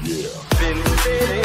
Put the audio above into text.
Yeah.